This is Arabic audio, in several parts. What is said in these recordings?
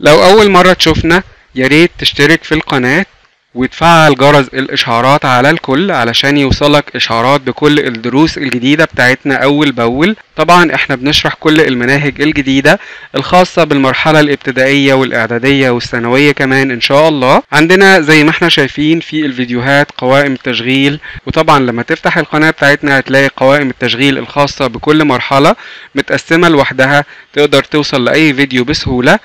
لو أول مرة تشوفنا ياريت تشترك في القناة وتفعل جرس الإشعارات على الكل علشان يوصلك إشعارات بكل الدروس الجديدة بتاعتنا أول بأول. طبعا إحنا بنشرح كل المناهج الجديدة الخاصة بالمرحلة الابتدائية والإعدادية والثانوية كمان إن شاء الله. عندنا زي ما إحنا شايفين في الفيديوهات قوائم التشغيل وطبعا لما تفتح القناة بتاعتنا هتلاقي قوائم التشغيل الخاصة بكل مرحلة متقسمة لوحدها تقدر توصل لأي فيديو بسهولة.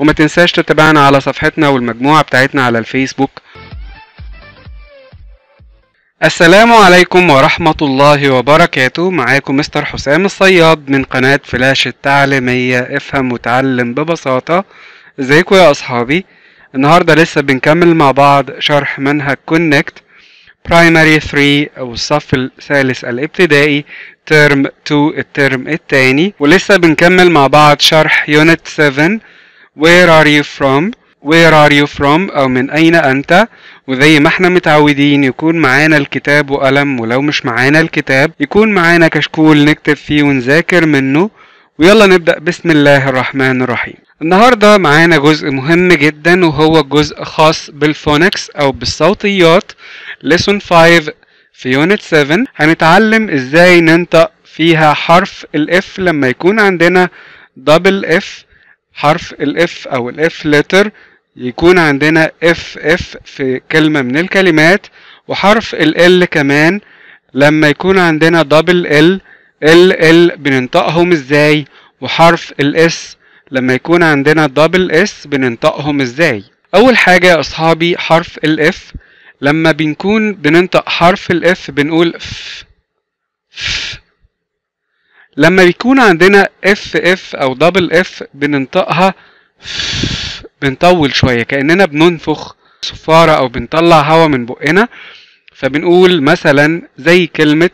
وما تنساش تتابعنا على صفحتنا والمجموعة بتاعتنا على الفيسبوك. السلام عليكم ورحمة الله وبركاته. معاكم مستر حسام الصياد من قناة فلاش التعليمية. افهم وتعلم ببساطة. ازيكم يا اصحابي؟ النهاردة لسه بنكمل مع بعض شرح منهج Connect Primary 3 أو الصف الثالث الابتدائي term 2 الترم الثاني. ولسه بنكمل مع بعض شرح unit 7 where are you from? Where are you from? أو من أين أنت؟ وزي ما إحنا متعودين يكون معانا الكتاب وقلم ولو مش معانا الكتاب يكون معانا كشكول نكتب فيه ونذاكر منه. ويلا نبدأ. بسم الله الرحمن الرحيم. النهاردة معانا جزء مهم جدا وهو جزء خاص بال phonics أو بالصوتيات. Lesson 5 في unit 7 هنتعلم إزاي ننطق فيها حرف ال F لما يكون عندنا double F حرف ال F أو ال F letter يكون عندنا F F في كلمة من الكلمات وحرف L كمان لما يكون عندنا double L L L بننطقهم إزاي؟ وحرف ال S لما يكون عندنا double S بننطقهم إزاي؟ أول حاجة يا أصحابي حرف ال F لما بنكون بننطق حرف ال F بنقول ف ف لما بيكون عندنا F F أو double F بننطقها بنطول شوية كأننا بننفخ صفارة أو بنطلع هوا من بقنا فبنقول مثلا زي كلمة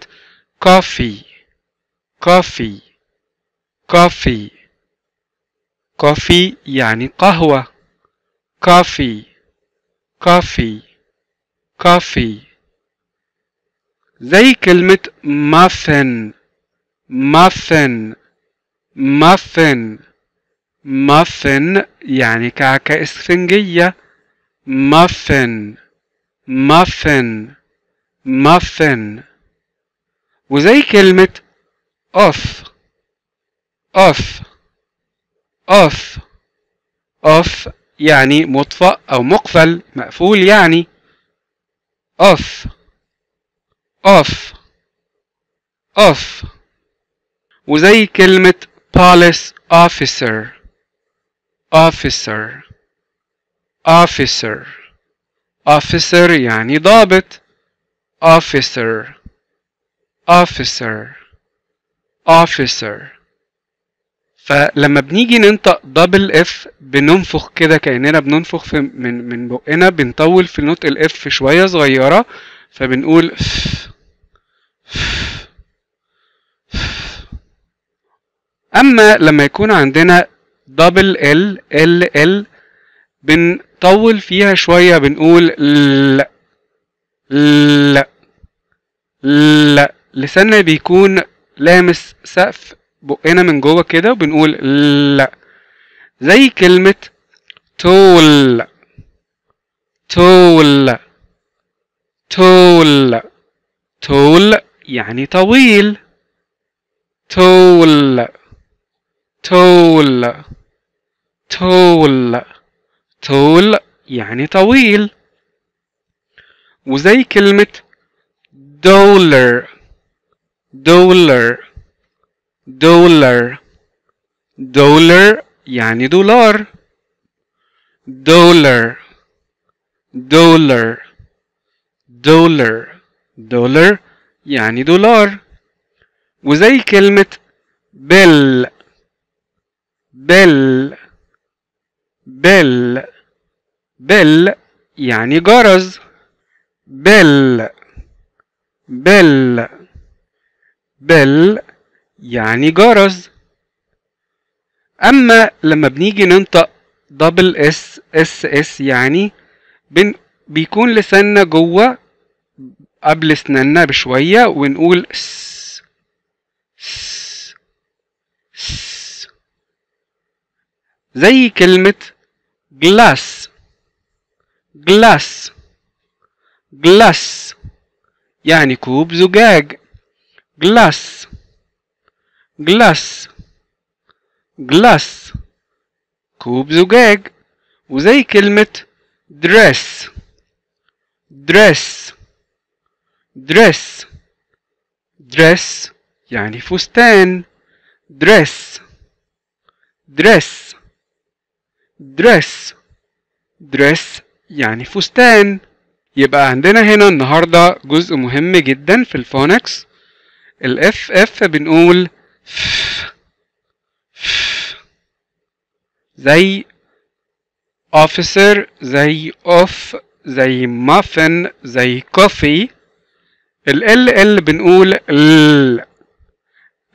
coffee coffee coffee coffee يعني قهوة. coffee coffee coffee زي كلمة muffin muffin muffin muffin يعني كعكة اسفنجية muffin muffin muffin وزي كلمة off off off off يعني مطفأ أو مقفل. مقفول يعني. off off off وزي كلمة police officer. Officer. Officer. Officer يعني ضابط. Officer. Officer. Officer. فلما بنيجي ننطق double f بننفخ كده كأننا بننفخ في من من بقنا بنطول في نطق ال f شوية صغيرة فبنقول f أما لما يكون عندنا double l l l بنطول فيها شوية بنقول ل ل ل. لساننا بيكون لامس سقف بقنا من جوه كده وبنقول ل. زي كلمة tall tall tall tall يعني طويل. tall tall tall تول يعني طويل. وزي كلمة دولار دولار دولار دولار يعني دولار. دولار دولار دولار دولار يعني دولار. وزي كلمة بل bell bell bell يعني جرس bell bell bell يعني جرس أما لما بنيجي ننطق double s s s يعني بن بيكون لساننا جوه قبل سناننا بشوية ونقول س س س زي كلمة glass glass glass يعني كوب زجاج glass glass glass كوب زجاج وزي كلمة dress dress dress dress يعني فستان dress dress dress dress يعني فستان. يبقى عندنا هنا النهاردة جزء مهم جدا في ال phonics. ال f f بنقول ف ف. زي officer زي off زي muffin زي coffee ال l l بنقول ال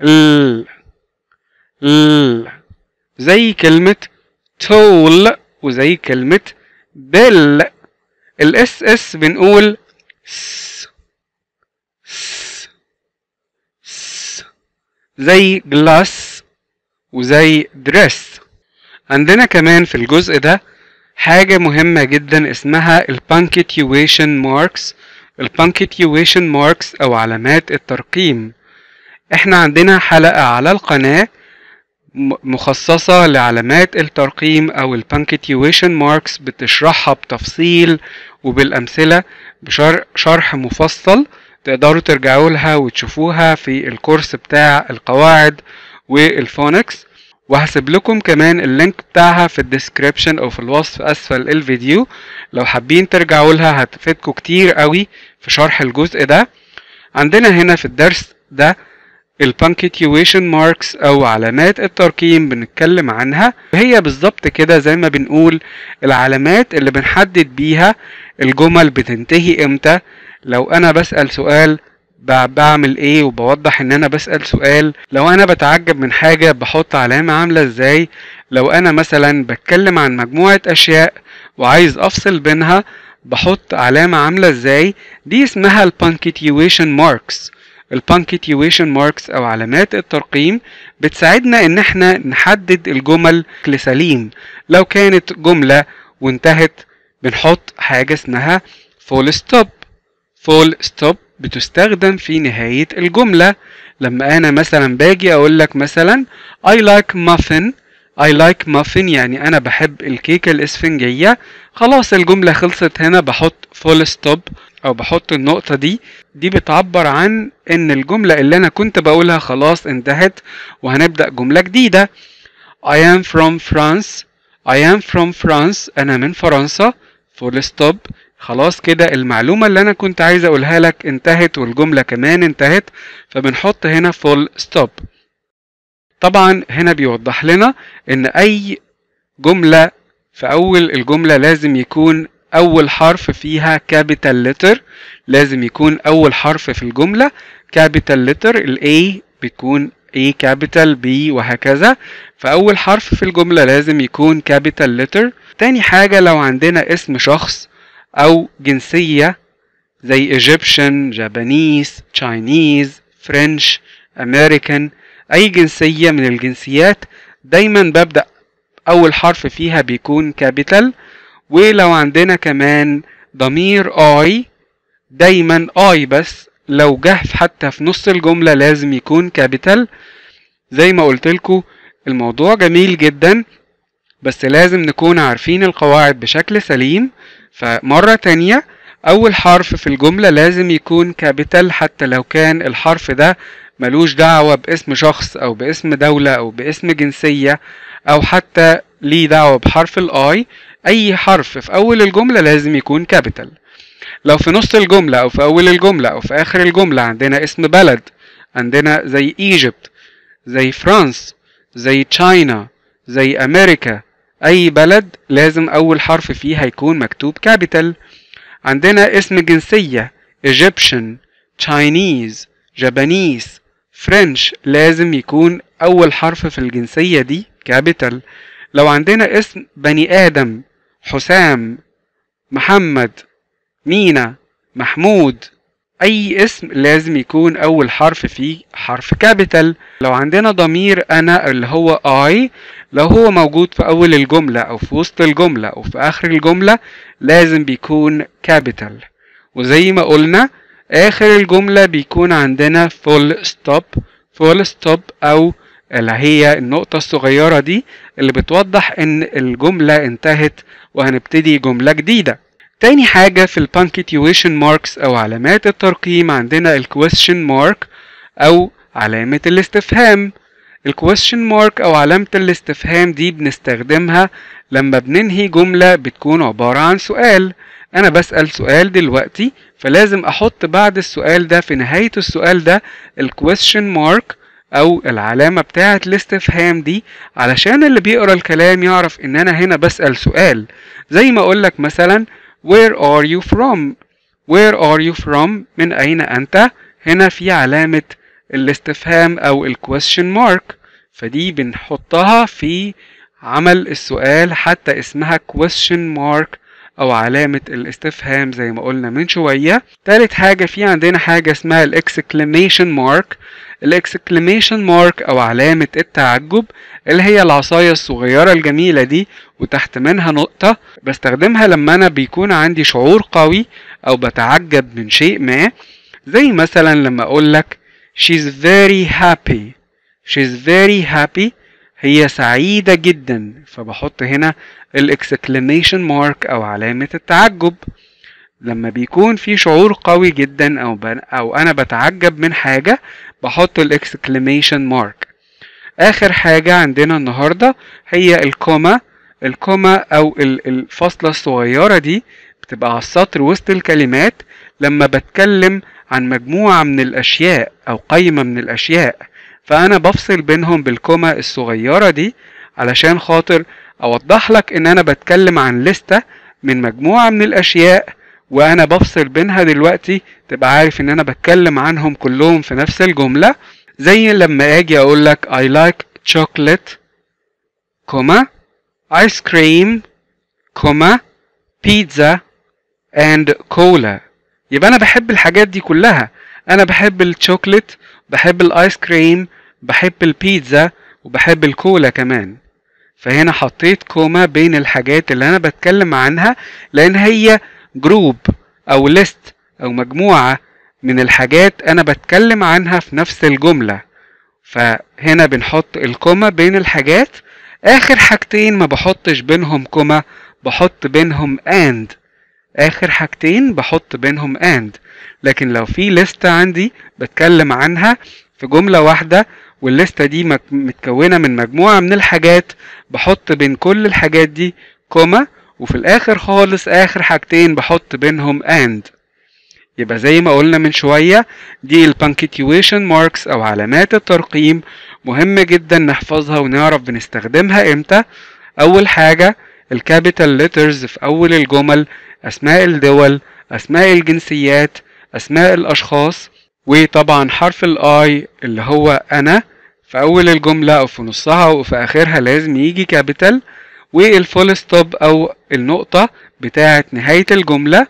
ال ال. زي كلمة tall وزي كلمة bell ال s s بنقول س. س. س. زي glass وزي dress عندنا كمان في الجزء ده حاجة مهمة جدا اسمها ال punctuation marks ال punctuation marks أو علامات الترقيم. إحنا عندنا حلقة على القناة مخصصة لعلامات الترقيم أو ال punctuation marks بتشرحها بتفصيل وبالأمثلة بشرح مفصل تقدروا ترجعوا لها وتشوفوها في الكورس بتاع القواعد وال phonics وهسيب لكم كمان ال link بتاعها في ال description أو في الوصف أسفل الفيديو. لو حابين ترجعوا لها هتفيدكم كتير قوي في شرح الجزء ده. عندنا هنا في الدرس ده ال punctuation marks أو علامات الترقيم بنتكلم عنها. هي بالظبط كده زي ما بنقول العلامات اللي بنحدد بيها الجمل بتنتهي إمتى. لو أنا بسأل سؤال بعمل إيه وبوضح إن أنا بسأل سؤال. لو أنا بتعجب من حاجة بحط علامة عاملة إزاي. لو أنا مثلا بتكلم عن مجموعة أشياء وعايز أفصل بينها بحط علامة عاملة إزاي. دي اسمها ال punctuation marks. ال punctuation marks أو علامات الترقيم بتساعدنا إن إحنا نحدد الجمل بشكل سليم لو كانت جملة وانتهت بنحط حاجة اسمها full stop full stop بتستخدم في نهاية الجملة. لما أنا مثلا باجي أقول لك مثلا I like muffin. I like muffin يعني أنا بحب الكيكة الإسفنجية. خلاص الجملة خلصت هنا بحط full stop أو بحط النقطة دي دي بتعبر عن إن الجملة اللي أنا كنت بقولها خلاص انتهت وهنبدأ جملة جديدة. I am from France. I am from France. أنا من فرنسا. full stop خلاص كده المعلومة اللي أنا كنت عايز أقولها لك انتهت والجملة كمان انتهت فبنحط هنا full stop طبعا هنا بيوضح لنا إن أي جملة في أول الجملة لازم يكون أول حرف فيها capital letter لازم يكون أول حرف في الجملة capital letter ال A بيكون A capital B وهكذا. فأول حرف في الجملة لازم يكون capital letter تاني حاجة لو عندنا اسم شخص أو جنسية زي Egyptian, Japanese, Chinese, French, American أي جنسية من الجنسيات دايما ببدأ أول حرف فيها بيكون capital ولو عندنا كمان ضمير I دايما I بس لو جه حتى في نص الجملة لازم يكون capital زي ما قلت الموضوع جميل جدا بس لازم نكون عارفين القواعد بشكل سليم. فمرة تانية أول حرف في الجملة لازم يكون capital حتى لو كان الحرف ده ملوش دعوة باسم شخص أو باسم دولة أو باسم جنسية أو حتى ليه دعوة بحرف ال I أي حرف في أول الجملة لازم يكون capital لو في نص الجملة أو في أول الجملة أو في آخر الجملة عندنا اسم بلد عندنا زي Egypt زي فرانس زي China زي أمريكا أي بلد لازم أول حرف فيه هيكون مكتوب capital عندنا اسم جنسية Egyptian Chinese Japanese French لازم يكون أول حرف في الجنسية دي capital لو عندنا اسم بني آدم حسام محمد مينا محمود أي اسم لازم يكون أول حرف فيه حرف capital لو عندنا ضمير أنا اللي هو I لو هو موجود في أول الجملة أو في وسط الجملة أو في آخر الجملة لازم بيكون capital وزي ما قلنا آخر الجملة بيكون عندنا full stop full stop أو اللي هي النقطة الصغيرة دي اللي بتوضح إن الجملة انتهت وهنبتدي جملة جديدة. تاني حاجة في punctuation marks أو علامات الترقيم عندنا question mark أو علامة الاستفهام. ال question mark أو علامة الاستفهام دي بنستخدمها لما بننهي جملة بتكون عبارة عن سؤال. أنا بسأل سؤال دلوقتي فلازم أحط بعد السؤال ده في نهاية السؤال ده question أو العلامة بتاعة الاستفهام دي علشان اللي بيقرأ الكلام يعرف إن أنا هنا بسأل سؤال زي ما أقولك مثلا Where are you from? Where are you from? من أين أنت؟ هنا في علامة الاستفهام أو ال question mark فدي بنحطها في عمل السؤال حتى اسمها question mark أو علامة الاستفهام زي ما قلنا من شوية تالت حاجة في عندنا حاجة اسمها ال exclamation mark ال exclamation mark أو علامة التعجب اللي هي العصاية الصغيرة الجميلة دي وتحت منها نقطة بستخدمها لما أنا بيكون عندي شعور قوي أو بتعجب من شيء ما. زي مثلا لما أقول لك she's very happy. She's very happy. هي سعيدة جدا. فبحط هنا ال exclamation mark أو علامة التعجب. لما بيكون في شعور قوي جدا أو, أو أنا بتعجب من حاجة بحط ال exclamation mark آخر حاجة عندنا النهاردة هي ال comma. ال comma أو الفاصلة الصغيرة دي بتبقى على السطر وسط الكلمات. لما بتكلم عن مجموعة من الأشياء أو قايمة من الأشياء فأنا بفصل بينهم بال comma الصغيرة دي علشان خاطر أوضح لك إن أنا بتكلم عن لستة من مجموعة من الأشياء وأنا بفصل بينها دلوقتي تبقى عارف إن أنا بتكلم عنهم كلهم في نفس الجملة. زي لما أجي أقول لك I like chocolate comma ice cream comma pizza and cola. يبقى أنا بحب الحاجات دي كلها. أنا بحب الشوكليت بحب ال ice cream بحب البيتزا وبحب الكولا كمان. فهنا حطيت comma بين الحاجات اللي أنا بتكلم عنها لأن هي group أو list أو مجموعة من الحاجات أنا بتكلم عنها في نفس الجملة. فهنا بنحط ال comma بين الحاجات. آخر حاجتين ما بحطش بينهم comma بحط بينهم and. آخر حاجتين بحط بينهم and. لكن لو في لستة عندي بتكلم عنها في جملة واحدة وال listة دي متكونة من مجموعة من الحاجات بحط بين كل الحاجات دي comma. وفي الآخر خالص آخر حاجتين بحط بينهم and. يبقى زي ما قلنا من شوية دي ال punctuation marks أو علامات الترقيم. مهم جدا نحفظها ونعرف بنستخدمها إمتى. أول حاجة ال capital letters في أول الجمل أسماء الدول أسماء الجنسيات أسماء الأشخاص وطبعا حرف ال I اللي هو أنا. في أول الجملة أو في نصها أو في آخرها لازم يجي capital وال full stop أو النقطة بتاعة نهاية الجملة.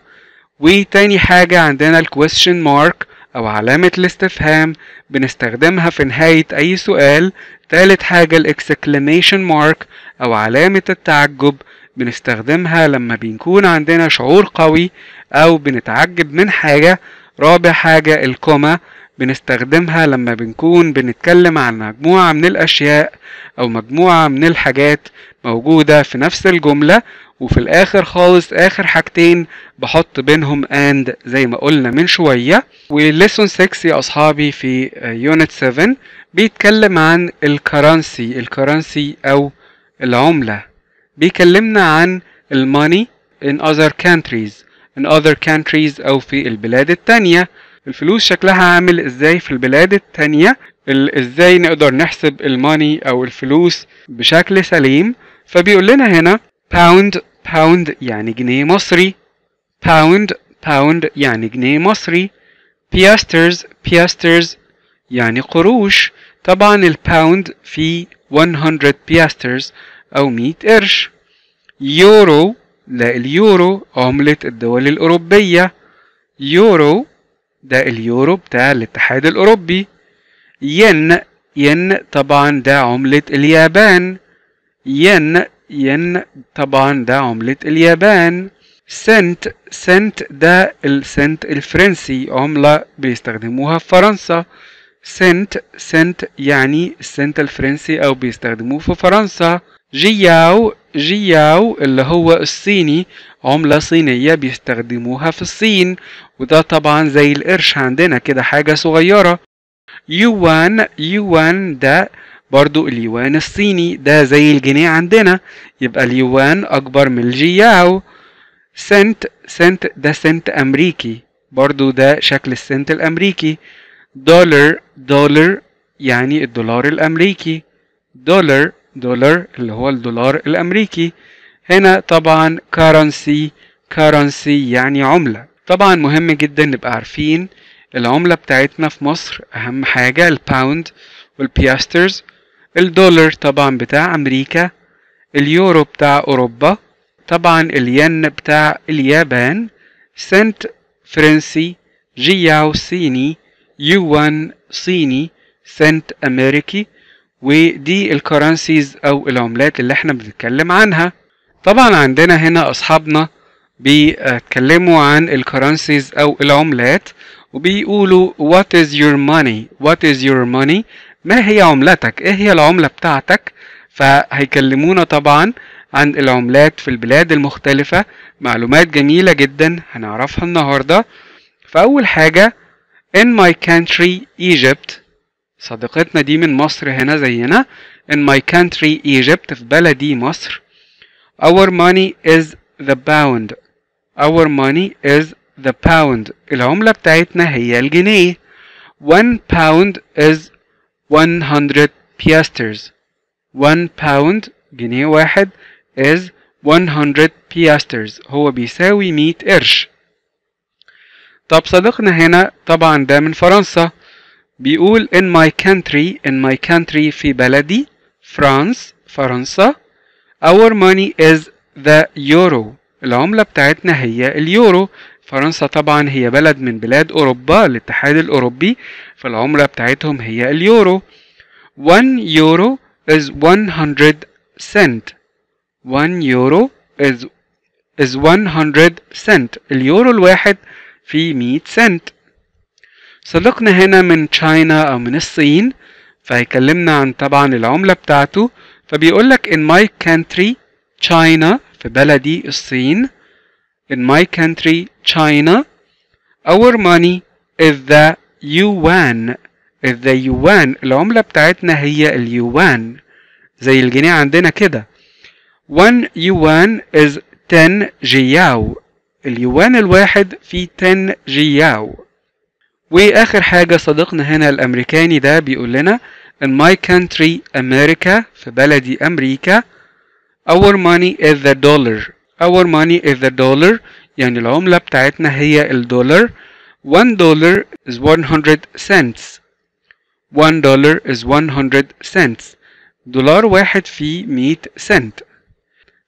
وتاني حاجة عندنا ال question mark أو علامة الاستفهام بنستخدمها في نهاية أي سؤال. تالت حاجة ال exclamation mark أو علامة التعجب بنستخدمها لما بيكون عندنا شعور قوي أو بنتعجب من حاجة. رابع حاجة ال comma بنستخدمها لما بنكون بنتكلم عن مجموعة من الأشياء أو مجموعة من الحاجات موجودة في نفس الجملة وفي الآخر خالص آخر حاجتين بحط بينهم and زي ما قلنا من شوية. و lesson 6 يا أصحابي في unit 7 بيتكلم عن ال currency ال currency أو العملة. بيكلمنا عن الماني in other countries in other countries أو في البلاد التانية. الفلوس شكلها عامل إزاي في البلاد التانية؟ إزاي نقدر نحسب الماني أو الفلوس بشكل سليم؟ فبيقول لنا هنا pound pound يعني جنيه مصري. pound pound يعني جنيه مصري. piasters piasters يعني قروش. طبعا ال pound في 100 piasters أو 100 قرش. يورو لا اليورو عملة الدول الأوروبية. يورو ده اليورو بتاع الاتحاد الأوروبي. ين ين طبعا ده عملة اليابان. ين ين طبعا ده عملة اليابان. cent cent ده السنت الفرنسي عملة بيستخدموها في فرنسا. سنت سنت يعني السنت الفرنسي أو بيستخدموه في فرنسا. جياو جياو اللي هو الصيني عملة صينية بيستخدموها في الصين وده طبعا زي القرش عندنا كده حاجة صغيرة. يوان يوان ده برضو اليوان الصيني ده زي الجنيه عندنا. يبقى اليوان أكبر من الجياو. سنت سنت ده سنت أمريكي برضو ده شكل السنت الأمريكي. دولار دولار يعني الدولار الأمريكي. دولار دولار اللي هو الدولار الأمريكي. هنا طبعا currency currency يعني عملة. طبعا مهم جدا نبقى عارفين العملة بتاعتنا في مصر أهم حاجة ال pound وال piasters الدولار طبعا بتاع أمريكا. اليورو بتاع أوروبا. طبعا الين بتاع اليابان. سنت فرنسي جياو صيني يوان صيني سنت أمريكي. ودي ال currencies أو العملات اللي إحنا بنتكلم عنها. طبعا عندنا هنا أصحابنا بيتكلموا عن ال currencies أو العملات وبيقولوا what is your money? What is your money? ما هي عملتك؟ إيه هي العملة بتاعتك? فهيكلمونا طبعا عن العملات في البلاد المختلفة. معلومات جميلة جدا هنعرفها النهاردة. فأول حاجة in my country Egypt صديقتنا دي من مصر هنا زينا. In my country Egypt في بلدي مصر. Our money is the pound. Our money is the pound. العملة بتاعتنا هي الجنيه. One pound is 100 piasters. One pound جنيه واحد is 100 piasters. هو بيساوي 100 قرش. طب صديقنا هنا طبعا ده من فرنسا. بيقول in my country in my country في بلدي فرانس فرنسا our money is the euro. العملة بتاعتنا هي اليورو. فرنسا طبعا هي بلد من بلاد أوروبا الاتحاد الأوروبي فالعملة بتاعتهم هي اليورو. 1 euro is 100 cent. 1 euro is is 100 cent. اليورو الواحد في 100 سنت. صديقنا هنا من تشاينا أو من الصين فهيكلمنا عن طبعا العملة بتاعته. فبيقول لك in my country China في بلدي الصين in my country China our money is the yuan is the yuan. العملة بتاعتنا هي اليوان زي الجنيه عندنا كده. 1 yuan is 10 جياو اليوان الواحد فيه 10 جياو وآخر حاجة صديقنا هنا الأمريكاني ده بيقول لنا in my country America في بلدي أمريكا our money is the dollar. Our money is the dollar. يعني العملة بتاعتنا هي الدولار. 1 dollar is 100 cents. 1 dollar is 100 cents. دولار واحد فيه 100 سنت.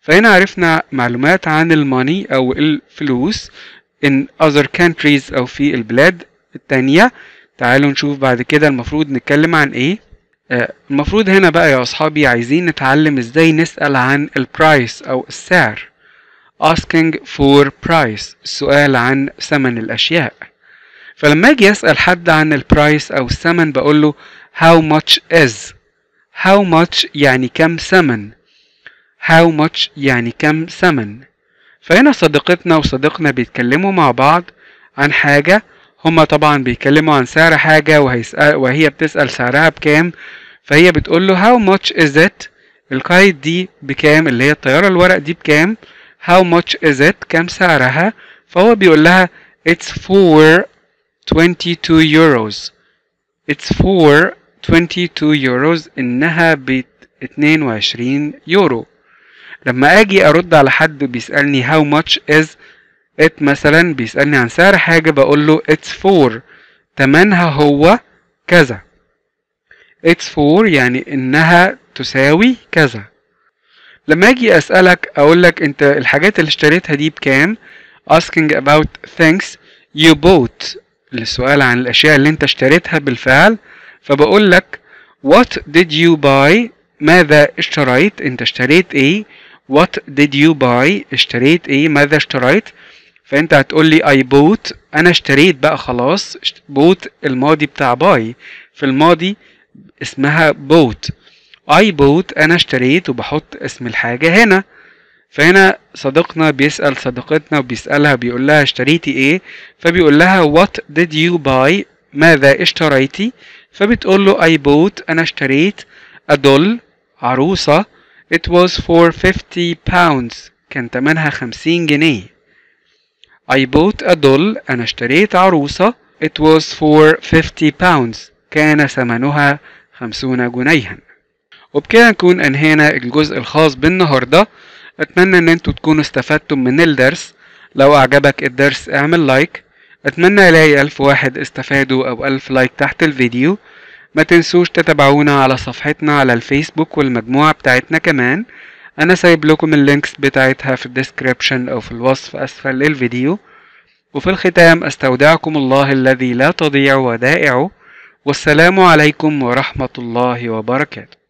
فهنا عرفنا معلومات عن الماني أو الفلوس in other countries أو في البلاد. التانية. تعالوا نشوف بعد كده المفروض نتكلم عن إيه. آه المفروض هنا بقى يا أصحابي عايزين نتعلم إزاي نسأل عن البرايس أو السعر. Asking for price السؤال عن ثمن الأشياء. فلما أجي أسأل حد عن البرايس أو الثمن بقوله how much is. How much يعني كم ثمن. How much يعني كم ثمن. فهنا صديقتنا وصديقنا بيتكلموا مع بعض عن حاجة هما طبعا بيتكلموا عن سعر حاجة وهيسأل وهي بتسأل سعرها بكام. فهي بتقول له how much is it القايد دي بكام؟ اللي هي الطيارة الورق دي بكام؟ how much is it كام سعرها؟ فهو بيقول لها it's for 22 euros. it's for 22 euros إنها ب 22 يورو. لما أجي أرد على حد بيسألني how much is it مثلا بيسألني عن سعر حاجة بقول له it's for تمنها هو كذا. it's for يعني إنها تساوي كذا. لما أجي أسألك أقول لك أنت الحاجات اللي اشتريتها دي بكام؟ asking about things you bought. للسؤال عن الأشياء اللي أنت اشتريتها بالفعل. فبقول لك What did you buy ماذا اشتريت؟ أنت اشتريت إيه؟ What did you buy اشتريت إيه؟ ماذا اشتريت؟ فأنت هتقول لي I bought أنا اشتريت بقى خلاص bought الماضي بتاع buy في الماضي اسمها bought. I bought أنا اشتريت وبحط اسم الحاجة هنا. فهنا صديقنا بيسأل صديقتنا وبيسألها بيقول لها اشتريتي إيه؟ فبيقول لها what did you buy ماذا اشتريتي فبتقول له I bought أنا اشتريت doll عروسة. It was for 50 pounds. كان تمنها 50 جنيه. I bought a doll أنا اشتريت عروسة. It was for 50 pounds. كان ثمنها 50 جنيها. وبكده نكون أنهينا الجزء الخاص بالنهاردة. أتمنى إن أنتوا تكونوا استفدتم من الدرس. لو أعجبك الدرس اعمل like. أتمنى ألاقي ألف واحد استفادوا أو ألف like تحت الفيديو. ما تنسوش تتابعونا على صفحتنا على الفيسبوك والمجموعة بتاعتنا كمان. أنا سايب لكم ال links بتاعتها في ال description أو في الوصف أسفل الفيديو. وفي الختام أستودعكم الله الذي لا تضيع ودائعه. والسلام عليكم ورحمة الله وبركاته.